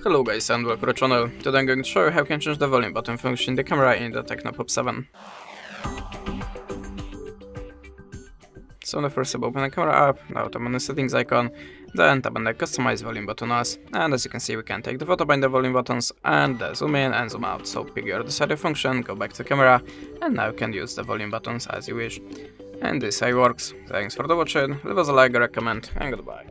Hello guys and welcome to the channel. Today I'm going to show you how you can change the volume button function in the camera in the TECNO Pop 7. So the first step open the camera app, now tap on the settings icon, then tap on the customize volume button as, and as you can see we can take the photo by the volume buttons and the zoom in and zoom out. So pick your desired function, go back to camera, and now you can use the volume buttons as you wish. And this how it works. Thanks for the watching, leave us a like, a comment, and goodbye.